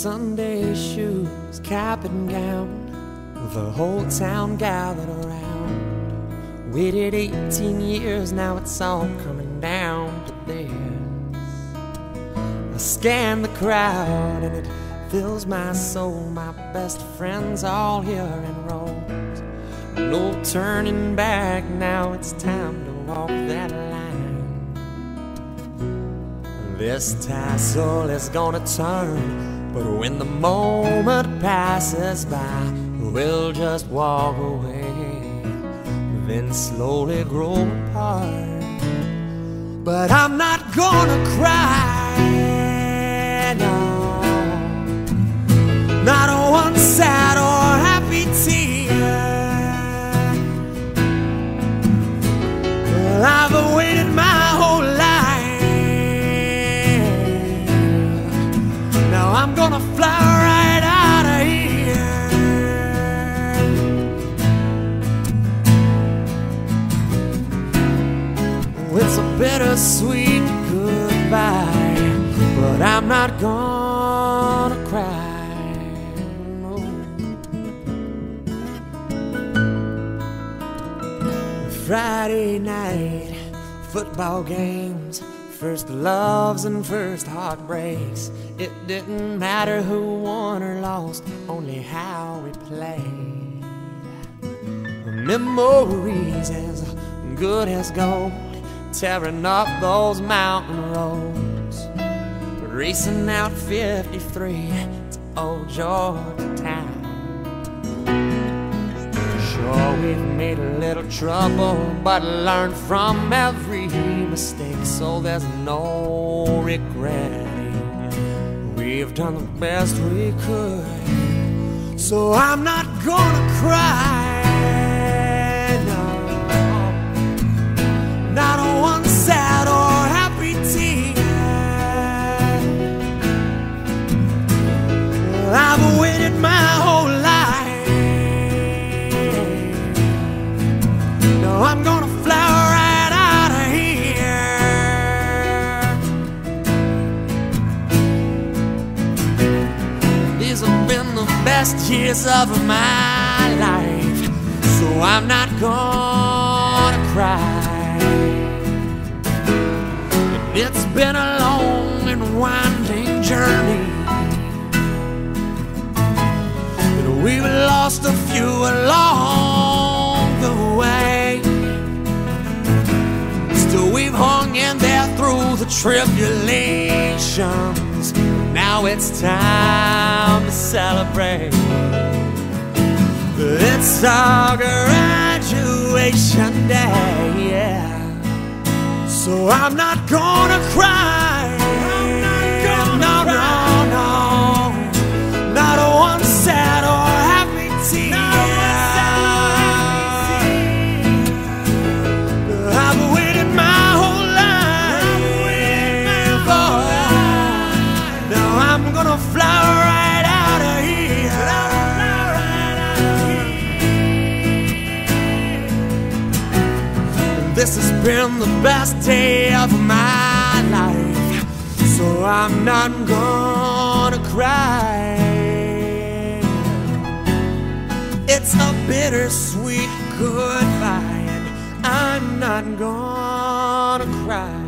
Sunday shoes, cap and gown, the whole town gathered around. Waited 18 years, now it's all coming down to this. I scan the crowd and it fills my soul. My best friends all here rows. No turning back, now it's time to walk that line. This tassel is gonna turn, but when the moment passes by, we'll just walk away, then slowly grow apart. But I'm not gonna cry, I'm gonna fly right out of here. Oh, it's a bittersweet goodbye, but I'm not gonna cry. Friday night, football games, first loves and first heartbreaks. It didn't matter who won or lost, only how we played. Memories as good as gold, tearing up those mountain roads. Racing out 53 to old Georgia town. Sure, we've made a little trouble, but learned from every mistake, so there's no regretting. We've done the best we could, so I'm not gonna cry. No, not one sad or happy tear. I've waited my whole life. Best years of my life, so I'm not gonna cry. It's been a long and winding journey. And we've lost a few along the way. Still, we've hung in there through the tribulations. Now it's time to celebrate. It's our graduation day, yeah. So I'm not gonna cry. This has been the best day of my life, so I'm not gonna cry. It's a bittersweet goodbye, and I'm not gonna cry.